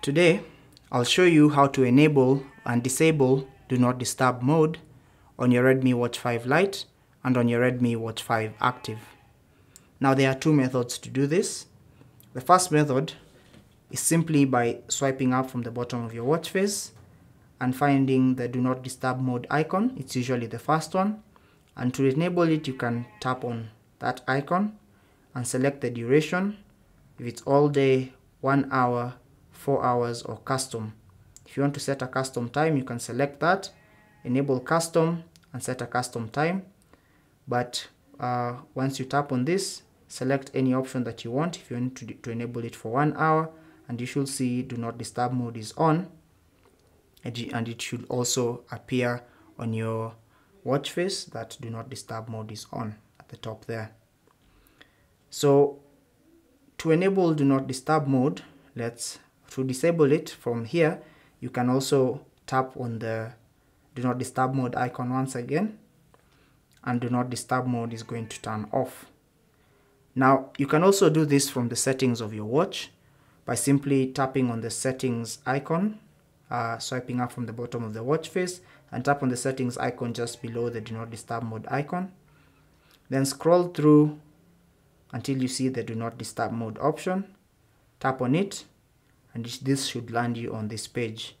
Today, I'll show you how to enable and disable Do Not Disturb mode on your Redmi Watch 5 Lite and on your Redmi Watch 5 Active. Now there are two methods to do this. The first method is simply by swiping up from the bottom of your watch face and finding the Do Not Disturb mode icon. It's usually the first one. And to enable it, you can tap on that icon and select the duration. If it's all day, one hour, 4 hours or custom. If you want to set a custom time, you can select that, enable custom and set a custom time. But uh, once you tap on this, select any option that you want. If you want to, to enable it for one hour, and you should see do not disturb mode is on, and it should also appear on your watch face that do not disturb mode is on at the top there. So to enable do not disturb mode, let's to disable it from here, you can also tap on the do not disturb mode icon once again and do not disturb mode is going to turn off. Now you can also do this from the settings of your watch by simply tapping on the settings icon, uh, swiping up from the bottom of the watch face and tap on the settings icon just below the do not disturb mode icon. Then scroll through until you see the do not disturb mode option. Tap on it and this should land you on this page.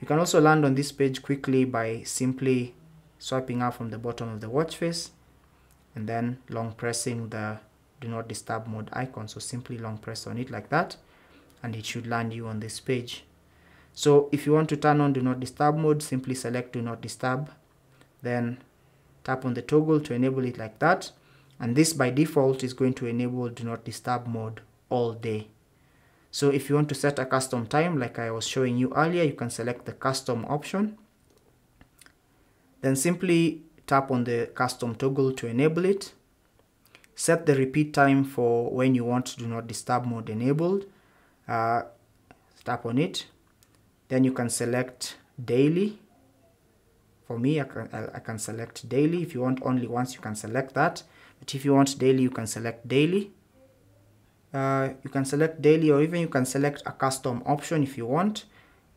You can also land on this page quickly by simply swiping up from the bottom of the watch face and then long pressing the do not disturb mode icon. So simply long press on it like that and it should land you on this page. So if you want to turn on do not disturb mode, simply select do not disturb, then tap on the toggle to enable it like that. And this by default is going to enable do not disturb mode all day. So if you want to set a custom time like I was showing you earlier, you can select the custom option. Then simply tap on the custom toggle to enable it. Set the repeat time for when you want do not disturb mode enabled. Uh, tap on it. Then you can select daily. For me, I can, I can select daily. If you want only once, you can select that. But if you want daily, you can select daily uh, you can select daily or even you can select a custom option if you want.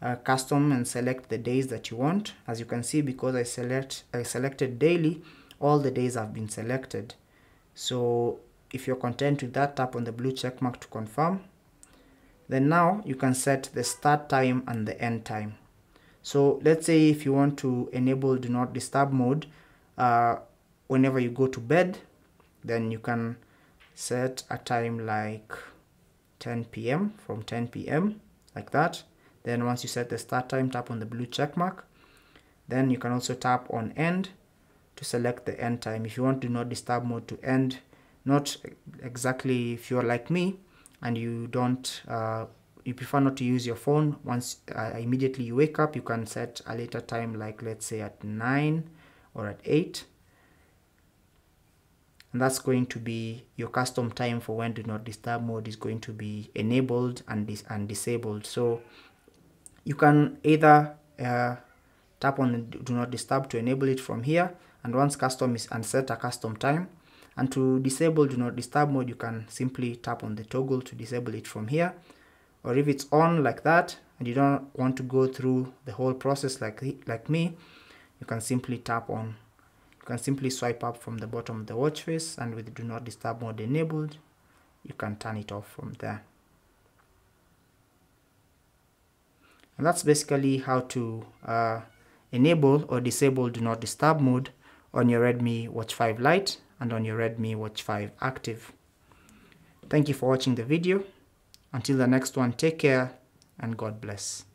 Uh, custom and select the days that you want. As you can see because I select I selected daily all the days have been selected. So if you're content with that tap on the blue check mark to confirm. Then now you can set the start time and the end time. So let's say if you want to enable do not disturb mode uh, whenever you go to bed then you can set a time like 10 p.m. from 10 p.m. like that then once you set the start time tap on the blue check mark then you can also tap on end to select the end time if you want to not disturb mode to end not exactly if you're like me and you don't uh, you prefer not to use your phone once uh, immediately you wake up you can set a later time like let's say at 9 or at 8 and that's going to be your custom time for when do not disturb mode is going to be enabled and, dis and disabled. So you can either uh, tap on do not disturb to enable it from here. And once custom is and set a custom time and to disable do not disturb mode you can simply tap on the toggle to disable it from here. Or if it's on like that and you don't want to go through the whole process like like me you can simply tap on you can simply swipe up from the bottom of the watch face and with do not disturb mode enabled you can turn it off from there and that's basically how to uh, enable or disable do not disturb mode on your Redmi Watch 5 Lite and on your Redmi Watch 5 Active. Thank you for watching the video. Until the next one, take care and God bless.